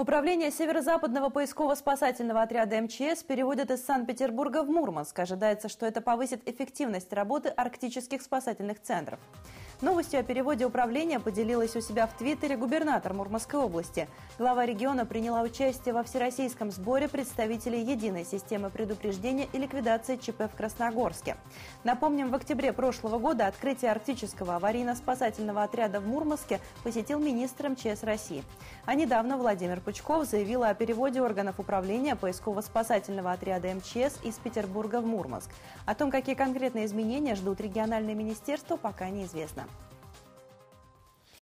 Управление Северо-Западного поисково-спасательного отряда МЧС переводят из Санкт-Петербурга в Мурманск. Ожидается, что это повысит эффективность работы арктических спасательных центров. Новостью о переводе управления поделилась у себя в Твиттере губернатор Мурманской области. Глава региона приняла участие во всероссийском сборе представителей единой системы предупреждения и ликвидации ЧП в Красногорске. Напомним, в октябре прошлого года открытие арктического аварийно-спасательного отряда в Мурманске посетил министр МЧС России. А недавно Владимир Пучков заявил о переводе органов управления поисково-спасательного отряда МЧС из Петербурга в Мурманск. О том, какие конкретные изменения ждут региональные министерства, пока неизвестно.